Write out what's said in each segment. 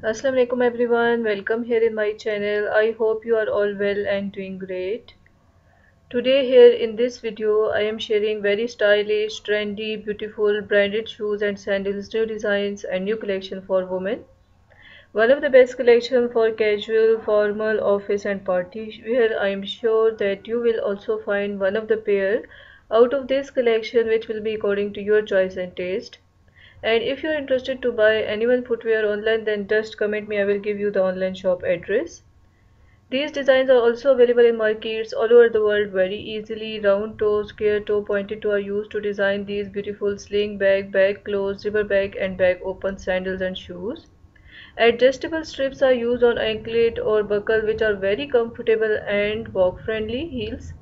Assalamualaikum everyone. Welcome here in my channel. I hope you are all well and doing great. Today here in this video I am sharing very stylish trendy beautiful branded shoes and sandals new designs and new collection for women. One of the best collection for casual formal office and party wear I am sure that you will also find one of the pair out of this collection which will be according to your choice and taste and if you're interested to buy anyone footwear online then just comment me I will give you the online shop address. These designs are also available in markets all over the world very easily. Round toe, square toe, pointed toe are used to design these beautiful sling bag, back closed, zipper back and back open sandals and shoes. Adjustable strips are used on anklet or buckle which are very comfortable and walk friendly heels.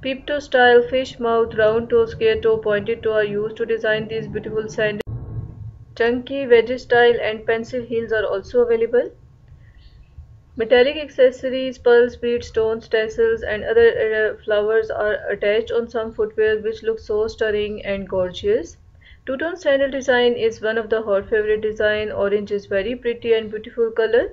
Peep toe style, fish mouth, round toe, square toe, pointed toe are used to design these beautiful sandals. Chunky wedge style and pencil heels are also available. Metallic accessories, pearls, beads, stones, tassels and other uh, flowers are attached on some footwear which look so stunning and gorgeous. Two-tone sandal design is one of the hot favorite design. Orange is very pretty and beautiful color.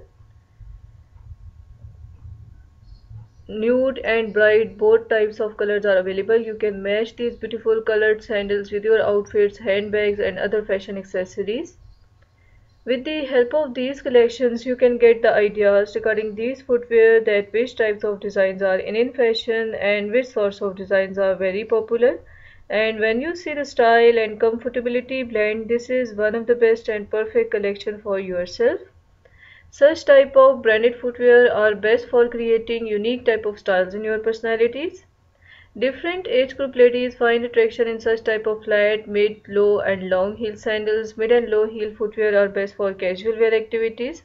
Nude and bright both types of colors are available. You can match these beautiful colored sandals with your outfits handbags and other fashion accessories. With the help of these collections you can get the ideas regarding these footwear that which types of designs are in in fashion and which sorts of designs are very popular. And when you see the style and comfortability blend this is one of the best and perfect collection for yourself such type of branded footwear are best for creating unique type of styles in your personalities. Different age group ladies find attraction in such type of flat, mid, low and long heel sandals. Mid and low heel footwear are best for casual wear activities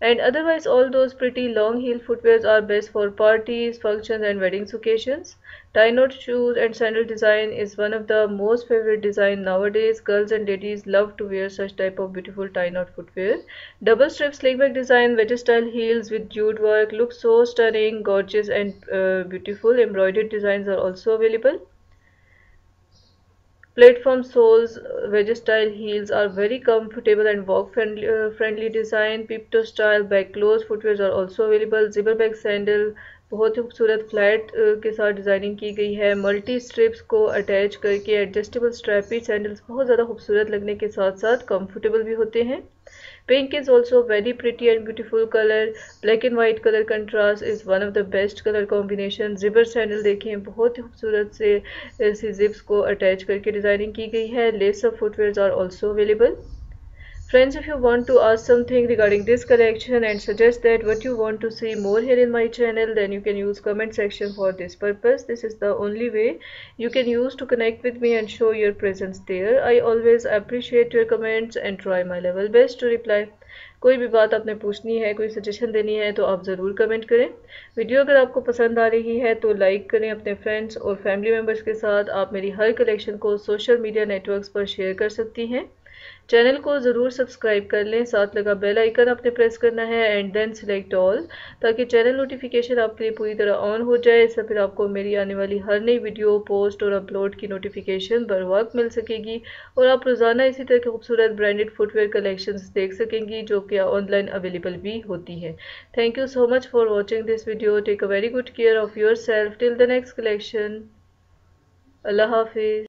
and otherwise all those pretty long heel footwears are best for parties, functions and weddings occasions. Tie knot shoes and sandal design is one of the most favorite design nowadays. Girls and ladies love to wear such type of beautiful tie knot footwear. Double strip slingback design, wedge style heels with jute work look so stunning, gorgeous and uh, beautiful. Embroidered designs are also available. Platform soles, wedge style heels are very comfortable and walk friendly, uh, friendly design. Peep-toe style back closed footwear are also available. Zipper back sandal बहुत ही खूबसूरत flat के साथ designing की गई है। Multi strips को attach करके adjustable strappy sandals बहुत ज़्यादा खूबसूरत लगने के साथ साथ कंफर्टेबल भी होते हैं। Pink is also very pretty and beautiful colour black and white colour contrast is one of the best colour combination जिबर sandal देखें बहुत ही खूबसूरत से ऐसी जिप्स को अटैच करके डिज़ाइनिंग की गई है। Lace of footwear are also available Friends, if you want to ask something regarding this collection and suggest that what you want to see more here in my channel, then you can use comment section for this purpose. This is the only way you can use to connect with me and show your presence there. I always appreciate your comments and try my level best to reply. कोई भी बात आपने पूछनी है कोई suggestion देनी है तो आप ज़रूर कमेंट करें वीडियो अगर आपको पसंद आ रही है तो लाइक करें अपने फ्रेंड्स और फैमिली मेंबर्स के साथ आप मेरी हर कलेक्शन को सोशल मीडिया नेटवर्क्स पर शेयर कर सकती हैं चैनल को ज़रूर सब्सक्राइब कर लें, साथ लगा बेल आइकन आपने प्रेस करना है एंड देन सिलेक्ट ऑल ताकि चैनल नोटिफिकेशन आपके लिए पूरी तरह ऑन हो जाए, इससे फिर आपको मेरी आने वाली हर नई वीडियो पोस्ट और अपलोड की नोटिफिकेशन बर वक्त मिल सकेगी, और आप रोज़ाना इसी तरह के खूबसूरत ब्रांडेड फुटवेयर कलेक्शन देख सकेंगी, जो कि ऑनलाइन अवेलेबल भी होती है। Thank you so much for watching this video take a very good care of yourself till the next collection अल्लाह हाफिज़